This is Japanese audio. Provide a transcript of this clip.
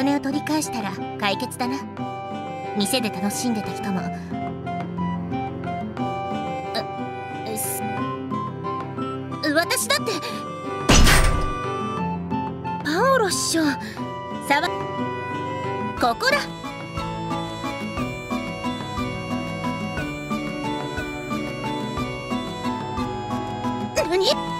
金を取り返したら解決だな。店で楽しんでた人も。私だって。パオロ師匠。さわここだ。何？